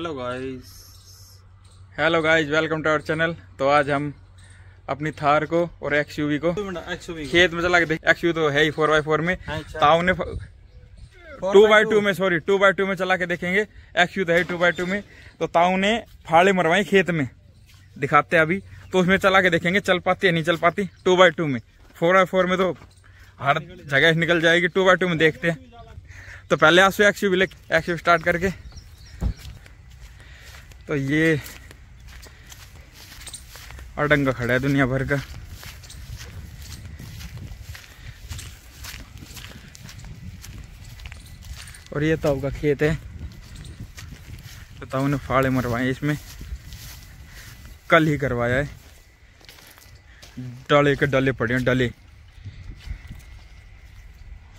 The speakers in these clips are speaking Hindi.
Hello guys hello guys welcome to our channel तो आज हम अपनी थार को और एक्सयूवी को खेत में चला के देख एक्सयू तो है ही फोर बाई फोर में। अच्छा। ताऊ ने टू बाई टू में सॉरी टू बाई टू में चला के देखेंगे। एक्सयू तो है टू बाई टू में। तो ताऊ ने फाड़े मरवाई खेत में। दिखाते हैं अभी। तो उसमें चला के देखेंगे चल पाती है नहीं चल पाती। टू बाई टू में। फोर बाई फोर में तो हर जगह निकल जाएगी टू बाई टू में देखते हैं। तो पहले आज से एक्सयू ले एक्सयू स्टार्ट करके तो ये अडंगा खड़ा है दुनिया भर का। और ये ताऊ का खेत है। तो ताऊ ने फाड़े मरवाए इसमें। कल ही करवाया है। डाले के डाले पड़े हैं डाले।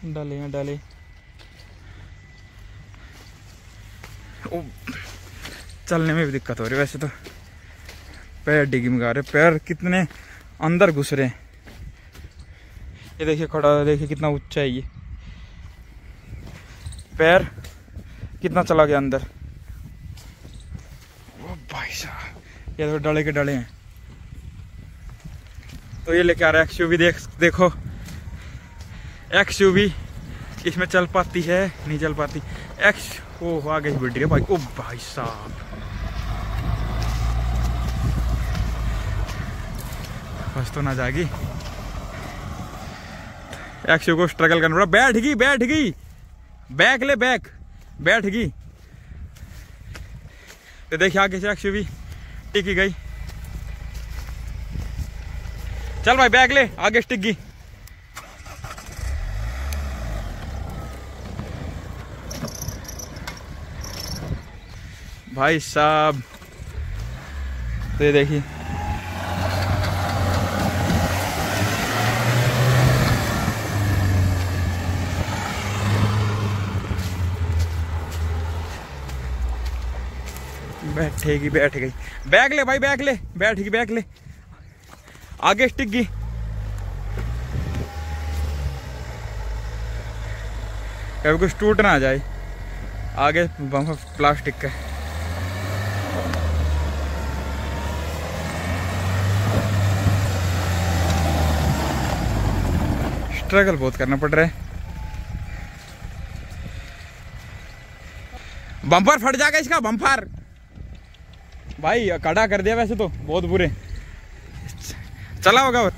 डाले हैं डाले। ओ, चलने में भी दिक्कत हो रही है वैसे तो। पैर डिगी में रहे पैर कितने अंदर घुस रहे हैं। ये देखिए खड़ा, देखिए कितना ऊँचा है ये। पैर कितना चला गया अंदर। ओ भाई साहब, ये तो डले के डले हैं। तो ये लेके आ रहा है एक्सयूवी देख, देखो। एक्सयूवी इसमें चल पाती है, नहीं चल पाती। एक्स ओ, आगे बढ़ रही है भाई। ओ भाई साहब। फंस तो ना जाएगी एक्सयू को स्ट्रगल करना पड़ा। बैठ गई बैठ गई। बैक ले, बैक। बैठ गई। तो देखिए आगे से एक्सयू भी टिकी गई। चल भाई बैग ले। आगे टिक। गई भाई साहब तो ये देखिए। बैठेगी, बैठ गई। बैग ले भाई, बैग ले। बैठ गई, बैग ले। आगे स्टिक गई। कभी कुछ टूट ना जाए। आगे प्लास्टिक का। स्ट्रगल बहुत करना पड़ रहा है। बम्पर फट जाएगा इसका बम्पर भाई, कड़ा कर दिया वैसे तो बहुत बुरे। चला होगा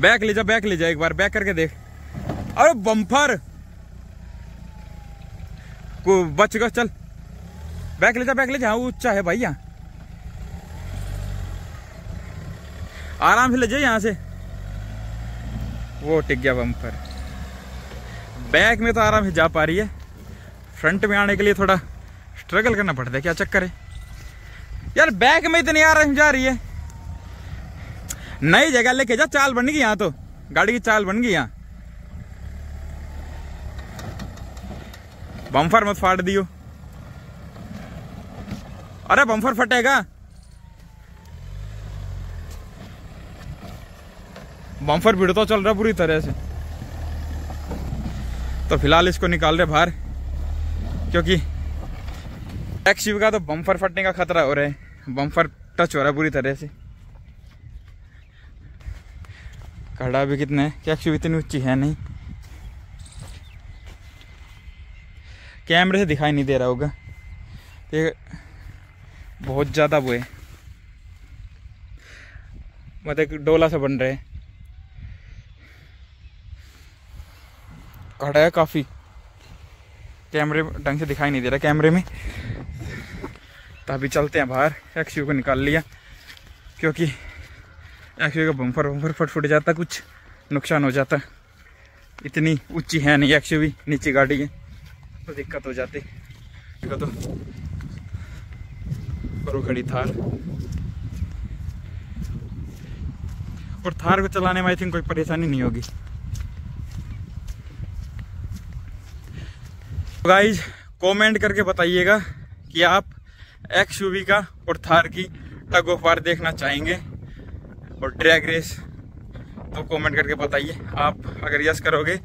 बैक ले जा, बैक ले जा एक बार, बैक करके देख। अरे बम्पर को, बच गया, चल। बैक ले जा, बैक ले जा हाँ ऊँचा है भाई, यहाँ। आराम से ले जाए यहाँ से। वो टिक गया बम्पर बैक में तो आराम से जा पा रही है। फ्रंट में आने के लिए थोड़ा स्ट्रगल करना पड़ता है, क्या चक्कर है? यार बैक में इतनी आ रही जा रही है। नई जगह लेके जा, चाल बन गई यहाँ तो। गाड़ी की चाल बन गई यहाँ। बम्फर मत फाड़ दियो। अरे बम्फर फटेगा। बम्फर भिड़ तो चल रहा बुरी तरह से। तो फ़िलहाल इसको निकाल रहे बाहर, क्योंकि एक्सिव का तो बम्फर फटने का खतरा हो रहा है। बम्फर टच हो रहा है पूरी तरह से। खड़ा भी कितना है? क्या इतनी ऊँची है नहीं? कैमरे से दिखाई नहीं दे रहा होगा। ये बहुत ज़्यादा वो है। मतलब डोला से बन रहे खड़ा है काफ़ी। कैमरे ढंग से दिखाई नहीं दे रहा। कैमरे में तो अभी चलते हैं बाहर। एक्सयू को निकाल लिया, क्योंकि एक्सयू का बम्फर वम्फर फट फुट जाता, कुछ नुकसान हो जाता। इतनी ऊँची है नहीं एक्सयू भी, नीचे गाड़ी है तो दिक्कत हो जाती। तो खड़ी थार। और थार को चलाने में आई थिंक कोई परेशानी नहीं होगी। गाइज़ कमेंट करके बताइएगा कि आप एक्स का और थार की टग ऑफ़ वार देखना चाहेंगे। और ड्रैग रेस तो कमेंट करके बताइए। आप अगर यस करोगे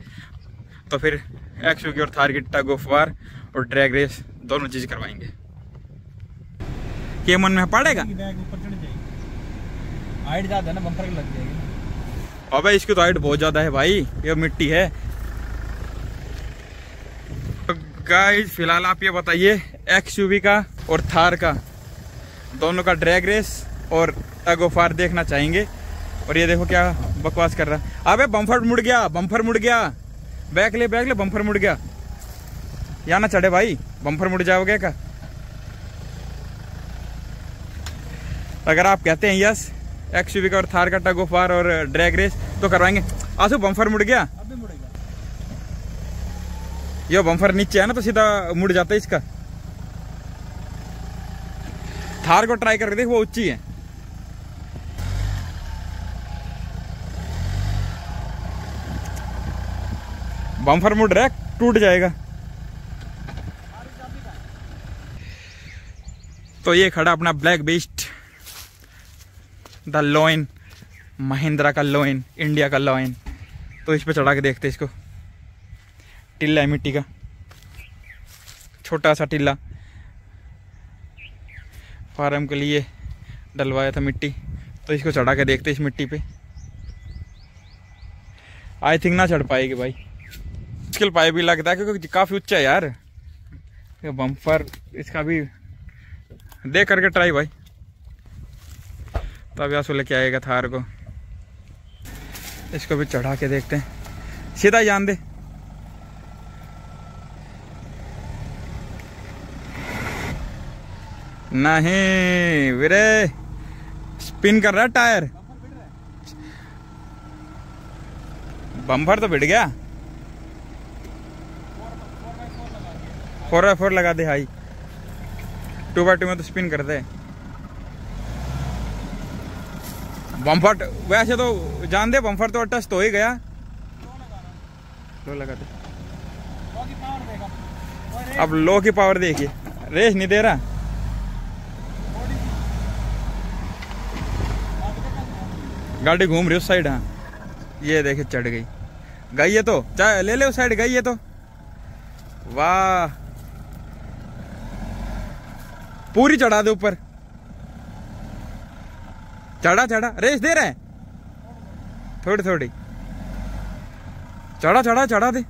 तो फिर एक्स यूवी और थार की टग ऑफ़ वार और ड्रैग रेस दोनों चीज़ करवाएँगे। के मन में पड़ेगा? बैग ऊपर चढ़ जाएगी। हाइट ज़्यादा है ना बम्पर लग जाएगी अबे इसकी तो हाइट बहुत ज़्यादा है भाई। ये मिट्टी है। गाइस फ़िलहाल आप ये बताइए एक्स का और थार का। दोनों का ड्रैग रेस और टग ऑफ़ वार देखना चाहेंगे। और ये देखो क्या बकवास कर रहा अबे बम्फर मुड़ गया बम्फर मुड़ गया। बैक ले बैक ले बम्फर मुड़ गया। यहाँ ना चढ़े भाई बम्फर मुड़ जाओगे क्या? अगर आप कहते हैं यस एक्स का और थार का टग ऑफ़ वार और ड्रैग रेस तो करवाएँगे। आसू बम्फर मुड़ गया। अभी मुड़ेगा। ये बम्फर नीचे है ना तो सीधा मुड़ जाता है इसका। थार को ट्राई करके देख, वो ऊँची है। बम्फर मुड़ रहा है, टूट जाएगा। तो ये खड़ा अपना black beast, the lion, Mahindra का लोइन, इंडिया का लोइन। तो इस पे चढ़ा के देखते इसको। टिल्ला है मिट्टी का। छोटा सा टिल्ला। फार्म के लिए डलवाया था मिट्टी। तो इसको चढ़ा के देखते इस मिट्टी पे। आई थिंक ना चढ़ पाएगी भाई। मुश्किल पाए भी लगता है क्योंकि काफ़ी ऊँचा है यार। बम्पर इसका भी देख करके ट्राई भाई। तब आँसू लेके आएगा थार को। इसको भी चढ़ा के देखते हैं। सीधा जान दे। नहीं वीरे स्पिन कर रहा है टायर बम्पर तो बिट गया। फोर बाई फोर लगा दे हाई टू बाय टू में तो स्पिन कर दे। बम्फर वैसे तो जान दे बम्फर तो टच तो ही गया। लो लगा दे। अब लो की पावर देखिए। रेस नहीं दे रहा। गाड़ी घूम रही उस साइड हाँ। ये देखे चढ़ गई। गई है तो? चाहे ले ले उस साइड, गई है तो। वाह। पूरी चढ़ा दे ऊपर। चढ़ा चढ़ा। रेस दे रहा थोड़ी थोड़ी। चढ़ा चढ़ा चढ़ा दे।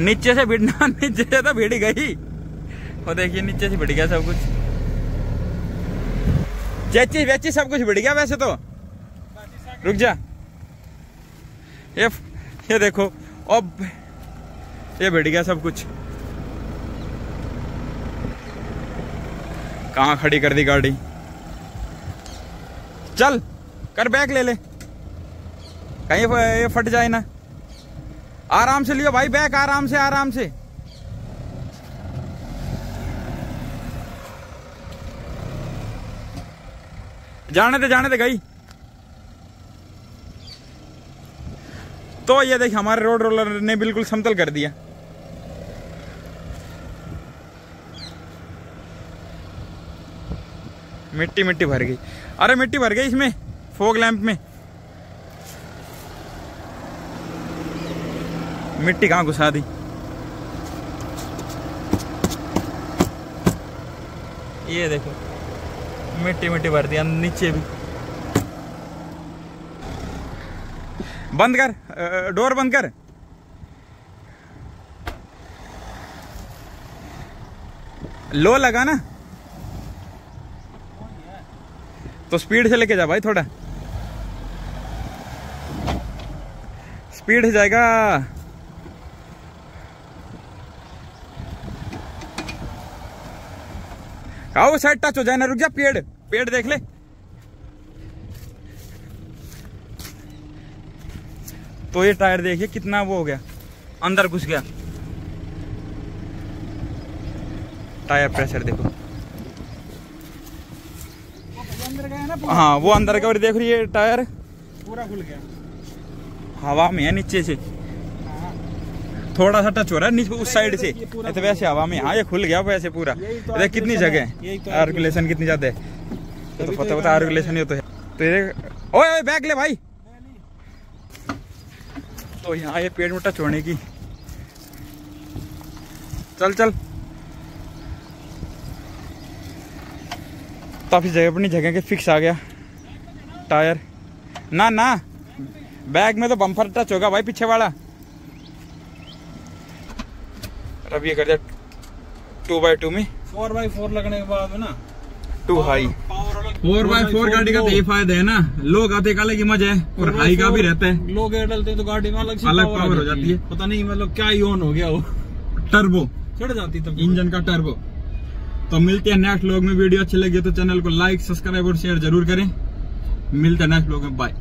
नीचे से भिड़ना, नीचे से तो भिड़ गई। वो देखिए, नीचे से भिड़ गया सब कुछ। चेची वेची सब कुछ भिड़ गया वैसे तो। रुक जा। ये ये देखो, अब ये भिड़ गया सब कुछ। कहाँ खड़ी कर दी गाड़ी? चल, कर बैग ले ले। कहीं ये फट जाए ना। आराम से लियो भाई, बैग आराम से आराम से। जाने दे जाने दे गई। तो ये देख, हमारे रोड रोलर ने बिल्कुल समतल कर दिया। मिट्टी मिट्टी भर गई। अरे, मिट्टी भर गई इसमें फोग लैंप में। मिट्टी कहाँ घुसा दी? ये देखो। मिट्टी मिट्टी भर दिया नीचे भी। बंद कर डोर बंद कर। लो लगा ना। तो स्पीड से लेके जा भाई थोड़ा। स्पीड जाएगा। वो साइड टच हो जाए ना रुक जा पेड़ पेड़ देख ले। तो ये टायर देखिए कितना वो हो गया अंदर घुस गया। टायर प्रेशर देखो। अंदर गया हाँ वो अंदर का और देख रही है टायर। पूरा खुल गया। हवा में है नीचे से। थोड़ा सा टच हो रहा है नीचे उस साइड से। तो वैसे हवा में। हाँ ये खुल गया वैसे पूरा। तो कितनी जगह है। आर्कुलेशन कितनी ज़्यादा है। तो, तो पता पता आर्कुलेशन ही। तो है तो ये ओए बैग ले भाई। तो यहाँ ये पेड़ में टच होने की। चल चल। काफ़ी जगह अपनी जगह के फिक्स आ गया। टायर ना ना। बैग में तो बम्फर टच होगा भाई पीछे वाला। अब ये कर दिया टू बाई टू में। फोर बाई फोर लगने के बाद ना? Two high four by four गाड़ी का तो ये फ़ायदा है ना। लोग आते का अलग ही मज़ा है और हाई का भी रहता है। लोग एयर डालते हैं तो गाड़ी में अलग अलग power हो जाती है। पता नहीं मतलब क्या ही ऑन हो गया वो। टर्बो चढ़ जाती तब। इंजन का टर्बो तो मिलते हैं नेक्स्ट लोग में। वीडियो अच्छी लगी तो चैनल को लाइक सब्सक्राइब और शेयर ज़रूर करें। मिलते हैं नेक्स्ट लोग में। बाय